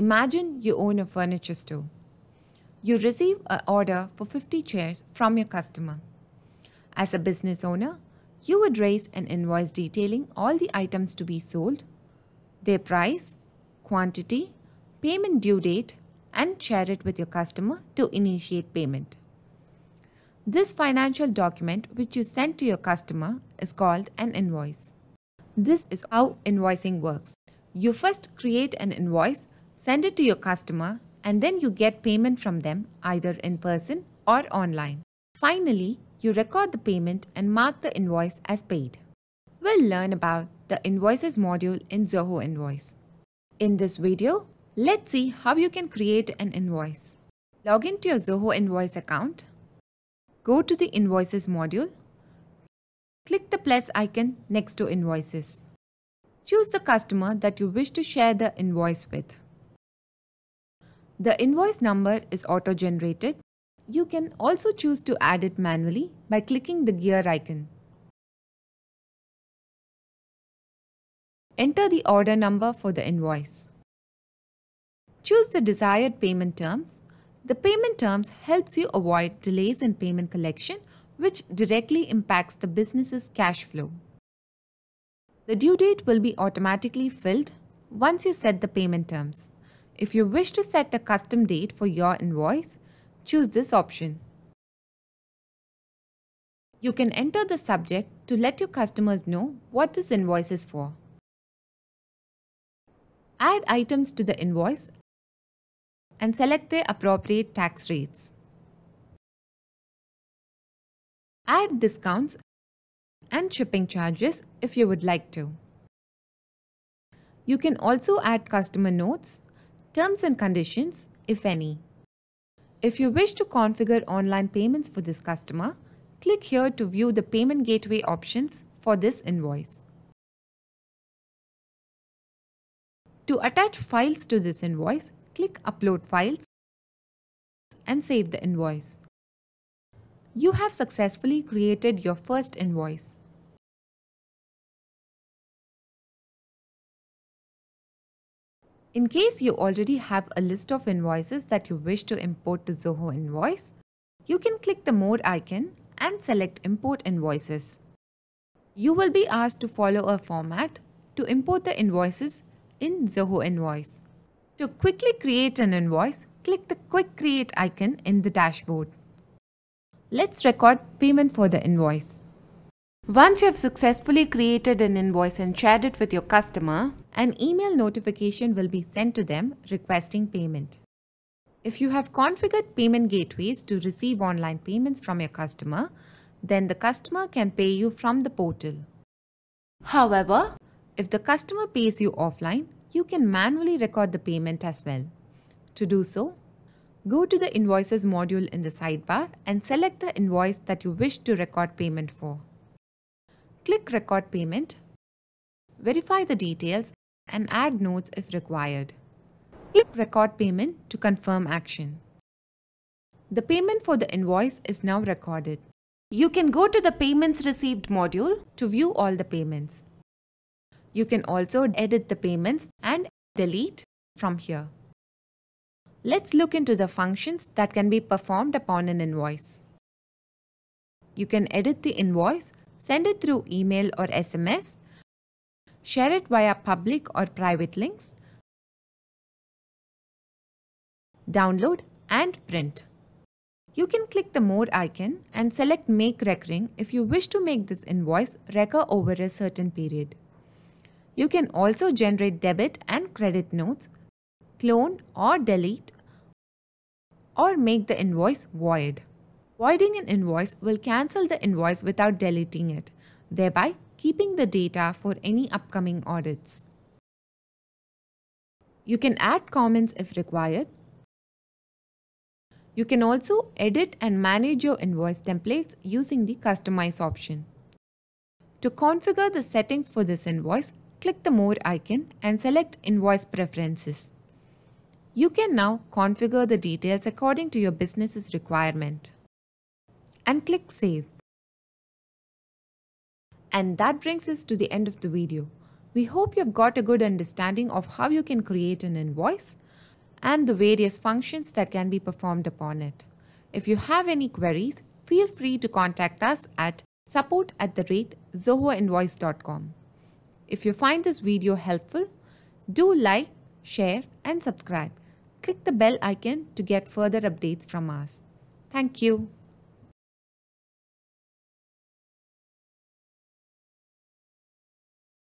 Imagine you own a furniture store. You receive an order for 50 chairs from your customer. As a business owner, you would raise an invoice detailing all the items to be sold, their price, quantity, payment due date, and share it with your customer to initiate payment. This financial document which you send to your customer is called an invoice. This is how invoicing works. You first create an invoice, send it to your customer, and then you get payment from them either in person or online. Finally, you record the payment and mark the invoice as paid. We'll learn about the Invoices module in Zoho Invoice. In this video, let's see how you can create an invoice. Log into your Zoho Invoice account. Go to the Invoices module Click the plus icon next to Invoices. Choose the customer that you wish to share the invoice with. The invoice number is auto-generated. You can also choose to add it manually by clicking the gear icon. Enter the order number for the invoice. Choose the desired payment terms. The payment terms helps you avoid delays in payment collection which directly impacts the business's cash flow. The due date will be automatically filled once you set the payment terms. If you wish to set a custom date for your invoice, choose this option. You can enter the subject to let your customers know what this invoice is for. Add items to the invoice and select the appropriate tax rates. Add discounts and shipping charges if you would like to. You can also add customer notes, terms and conditions, if any. If you wish to configure online payments for this customer, click here to view the payment gateway options for this invoice. To attach files to this invoice, click Upload Files and save the invoice you have successfully created your first invoice. In case you already have a list of invoices that you wish to import to Zoho Invoice, you can click the More icon and select Import Invoices. You will be asked to follow a format to import the invoices in Zoho Invoice. To quickly create an invoice, click the Quick Create icon in the dashboard. Let's record payment for the invoice. Once you have successfully created an invoice and shared it with your customer, an email notification will be sent to them requesting payment. If you have configured payment gateways to receive online payments from your customer, then the customer can pay you from the portal. However, if the customer pays you offline, you can manually record the payment as well. To do so, Go to the Invoices module in the sidebar and select the invoice that you wish to record payment for. Click Record Payment, verify the details and add notes if required. Click Record Payment to confirm action. The payment for the invoice is now recorded. You can go to the Payments Received module to view all the payments. You can also edit the payments and delete from here. Let's look into the functions that can be performed upon an invoice. You can edit the invoice, send it through email or SMS, share it via public or private links, download and print. You can click the More icon and select Make Recurring if you wish to make this invoice recur over a certain period. You can also generate debit and credit notes clone or delete or make the invoice void. Voiding an invoice will cancel the invoice without deleting it, thereby keeping the data for any upcoming audits. You can add comments if required. You can also edit and manage your invoice templates using the Customize option. To configure the settings for this invoice, click the More icon and select Invoice Preferences. You can now configure the details according to your business's requirement. And click Save. And that brings us to the end of the video. We hope you've got a good understanding of how you can create an invoice. and the various functions that can be performed upon it. If you have any queries, feel free to contact us at support at the rate zohoinvoice.com. If you find this video helpful, do like, share and subscribe. Click the bell icon to get further updates from us. Thank you.